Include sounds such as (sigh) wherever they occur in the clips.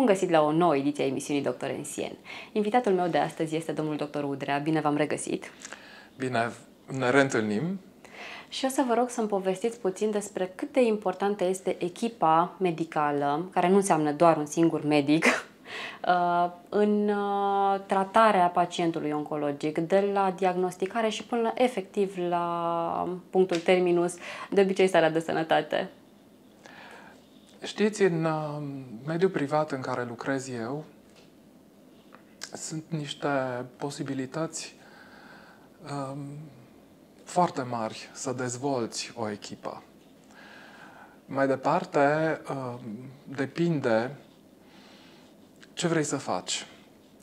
Bun găsit la o nouă ediție a emisiunii Doctor Ensien. Invitatul meu de astăzi este domnul dr. Udrea. Bine v-am regăsit! Bine ne reîntâlnim! Și o să vă rog să-mi povestiți puțin despre cât de importantă este echipa medicală, care nu înseamnă doar un singur medic, (laughs) uh, în uh, tratarea pacientului oncologic, de la diagnosticare și până la, efectiv la punctul terminus, de obicei starea de sănătate. Știți, în uh, mediul privat în care lucrez eu, sunt niște posibilități um, foarte mari să dezvolți o echipă. Mai departe, um, depinde ce vrei să faci,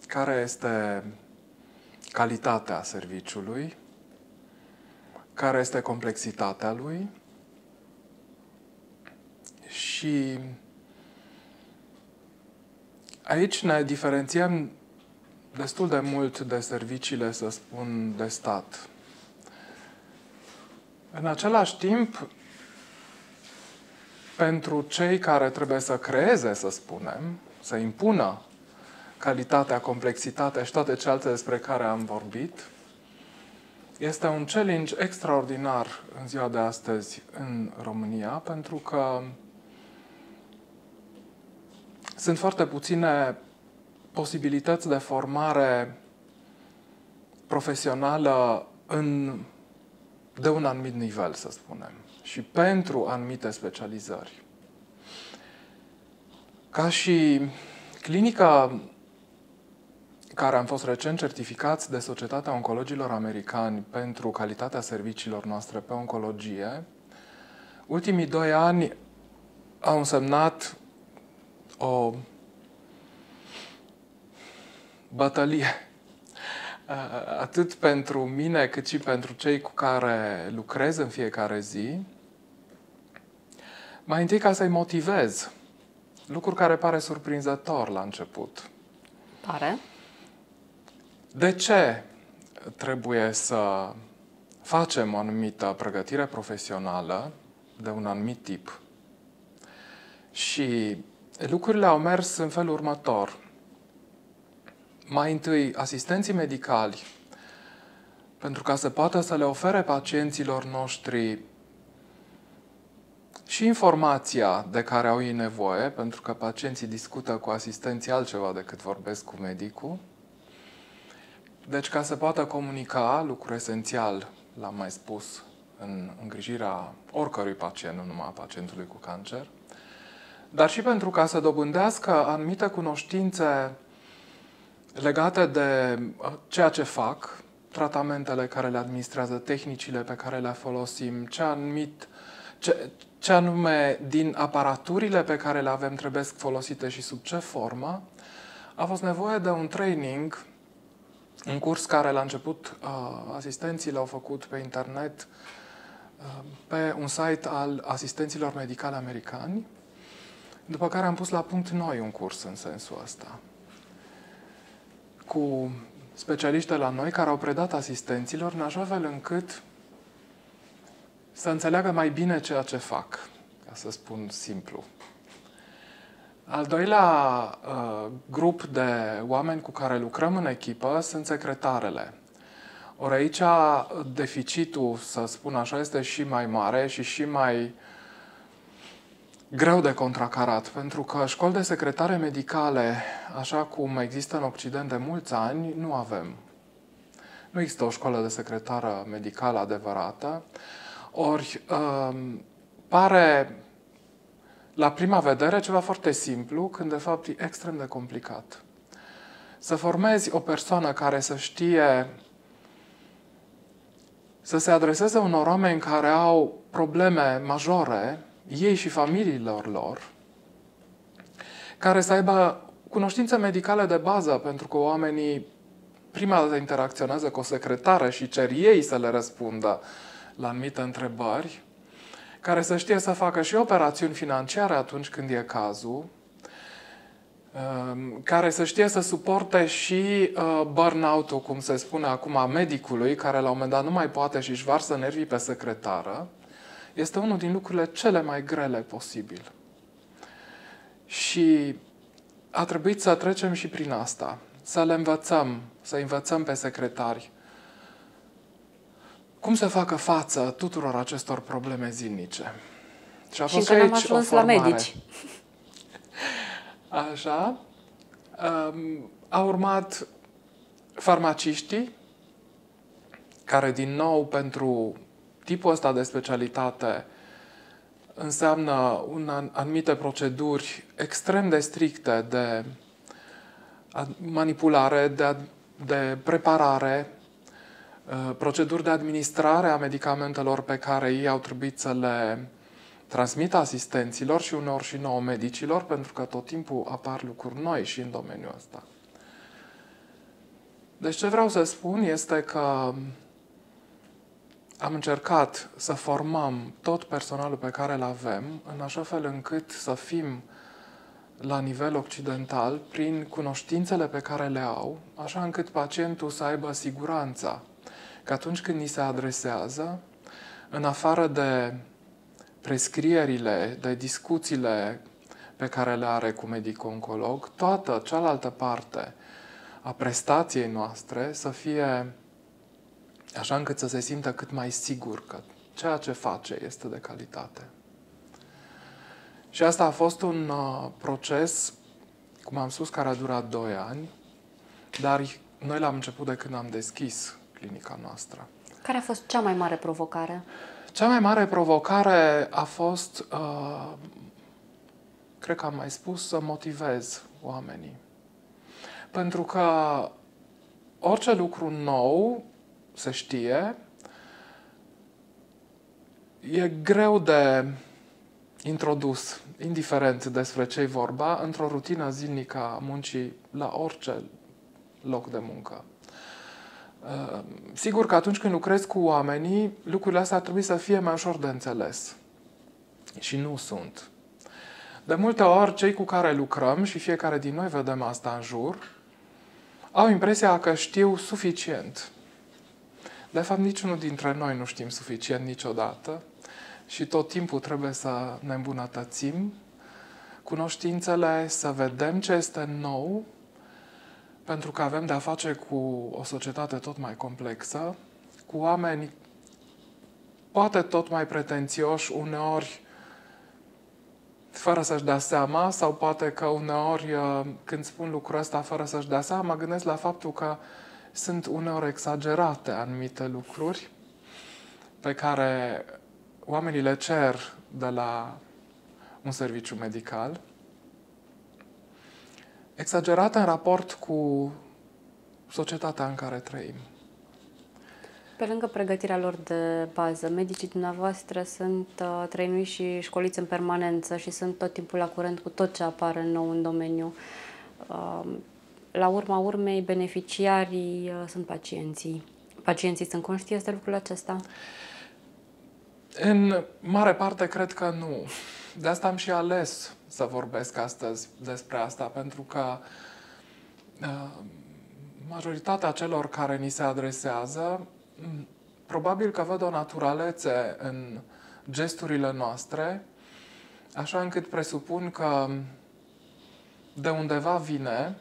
care este calitatea serviciului, care este complexitatea lui și aici ne diferențiem destul de mult de serviciile, să spun, de stat. În același timp, pentru cei care trebuie să creeze, să spunem, să impună calitatea, complexitatea și toate celelalte despre care am vorbit, este un challenge extraordinar în ziua de astăzi în România, pentru că sunt foarte puține posibilități de formare profesională în, de un anumit nivel, să spunem, și pentru anumite specializări. Ca și clinica care am fost recent certificați de Societatea Oncologilor Americani pentru calitatea serviciilor noastre pe oncologie, ultimii doi ani au însemnat o bătălie atât pentru mine cât și pentru cei cu care lucrez în fiecare zi, mai întâi ca să-i motivez. Lucru care pare surprinzător la început. Pare. De ce trebuie să facem o anumită pregătire profesională de un anumit tip și lucrurile au mers în felul următor. Mai întâi, asistenții medicali, pentru ca să poată să le ofere pacienților noștri și informația de care au ei nevoie, pentru că pacienții discută cu asistenții altceva decât vorbesc cu medicul. Deci, ca să poată comunica, lucru esențial, l-am mai spus, în îngrijirea oricărui pacient, nu numai a pacientului cu cancer, dar și pentru ca să dobândească anumite cunoștințe legate de uh, ceea ce fac, tratamentele care le administrează, tehnicile pe care le folosim, ce anumit, ce, ce anume din aparaturile pe care le avem trebuie folosite și sub ce formă, a fost nevoie de un training, un curs care la început uh, asistenții l-au făcut pe internet, uh, pe un site al asistenților medicale americani, după care am pus la punct noi un curs în sensul ăsta. Cu specialiști de la noi care au predat asistenților în așa fel încât să înțeleagă mai bine ceea ce fac, ca să spun simplu. Al doilea uh, grup de oameni cu care lucrăm în echipă sunt secretarele. Ori aici deficitul, să spun așa, este și mai mare și și mai greu de contracarat, pentru că școli de secretare medicale, așa cum există în Occident de mulți ani, nu avem. Nu există o școală de secretară medicală adevărată, ori um, pare la prima vedere ceva foarte simplu, când de fapt e extrem de complicat. Să formezi o persoană care să știe să se adreseze unor oameni care au probleme majore ei și familiilor lor, care să aibă cunoștințe medicale de bază, pentru că oamenii prima dată interacționează cu o secretară și cer ei să le răspundă la anumite întrebări, care să știe să facă și operațiuni financiare atunci când e cazul, um, care să știe să suporte și uh, burnout-ul, cum se spune acum, a medicului, care la un moment dat nu mai poate și își varsă nervii pe secretară, este unul din lucrurile cele mai grele posibil. Și a trebuit să trecem și prin asta, să le învățăm, să învățăm pe secretari cum să facă față tuturor acestor probleme zilnice. Și a fost și încă n-am ajuns la medici. (laughs) Așa. Um, a urmat farmaciștii, care din nou pentru tipul ăsta de specialitate înseamnă un, anumite proceduri extrem de stricte de manipulare, de, de preparare, uh, proceduri de administrare a medicamentelor pe care ei au trebuit să le transmită asistenților și uneori și nouă medicilor, pentru că tot timpul apar lucruri noi și în domeniul ăsta. Deci ce vreau să spun este că am încercat să formăm tot personalul pe care îl avem, în așa fel încât să fim la nivel occidental, prin cunoștințele pe care le au, așa încât pacientul să aibă siguranța că atunci când ni se adresează, în afară de prescrierile, de discuțiile pe care le are cu medicul oncolog, toată cealaltă parte a prestației noastre să fie așa încât să se simtă cât mai sigur că ceea ce face este de calitate. Și asta a fost un uh, proces, cum am spus, care a durat 2 ani, dar noi l-am început de când am deschis clinica noastră. Care a fost cea mai mare provocare? Cea mai mare provocare a fost, uh, cred că am mai spus, să motivez oamenii. Pentru că orice lucru nou se știe, e greu de introdus, indiferent despre ce vorba, într-o rutină zilnică a muncii la orice loc de muncă. Uh, sigur că atunci când lucrezi cu oamenii, lucrurile astea ar trebui să fie mai ușor de înțeles. Și nu sunt. De multe ori, cei cu care lucrăm, și fiecare din noi vedem asta în jur, au impresia că știu suficient. De fapt, niciunul dintre noi nu știm suficient niciodată și tot timpul trebuie să ne îmbunătățim cunoștințele, să vedem ce este nou, pentru că avem de-a face cu o societate tot mai complexă, cu oameni poate tot mai pretențioși, uneori fără să-și dea seama, sau poate că uneori, uh, când spun lucrul ăsta fără să-și dea seama, mă gândesc la faptul că sunt uneori exagerate anumite lucruri pe care oamenii le cer de la un serviciu medical, exagerate în raport cu societatea în care trăim. Pe lângă pregătirea lor de bază, medicii dumneavoastră sunt uh, trăinuiți și școliți în permanență și sunt tot timpul la curent cu tot ce apare nou în domeniu. Uh, la urma urmei, beneficiarii uh, sunt pacienții. Pacienții sunt conștienți de lucrul acesta? În mare parte, cred că nu. De asta am și ales să vorbesc astăzi despre asta, pentru că uh, majoritatea celor care ni se adresează probabil că văd o naturalețe în gesturile noastre, așa încât presupun că de undeva vine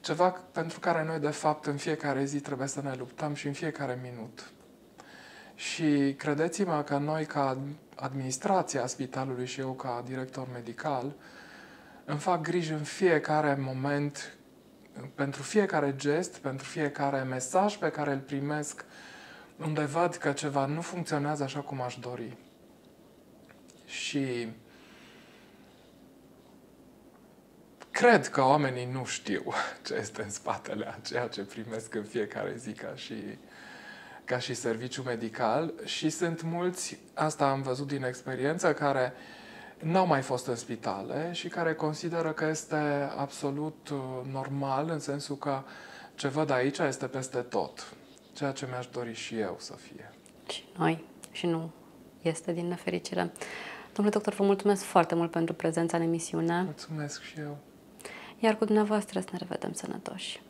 ceva pentru care noi, de fapt, în fiecare zi trebuie să ne luptăm și în fiecare minut. Și credeți-mă că noi, ca administrația spitalului și eu, ca director medical, îmi fac griji în fiecare moment, pentru fiecare gest, pentru fiecare mesaj pe care îl primesc, unde văd că ceva nu funcționează așa cum aș dori. Și cred că oamenii nu știu (laughs) ce este în spatele a ceea ce primesc în fiecare zi ca și, ca și serviciu medical și sunt mulți, asta am văzut din experiență, care n-au mai fost în spitale și care consideră că este absolut uh, normal în sensul că ce văd aici este peste tot, ceea ce mi-aș dori și eu să fie. Și noi, și nu este din nefericire. Domnule doctor, vă mulțumesc foarte mult pentru prezența în emisiune. Mulțumesc și eu. Iar cu dumneavoastră să ne revedem sănătoși.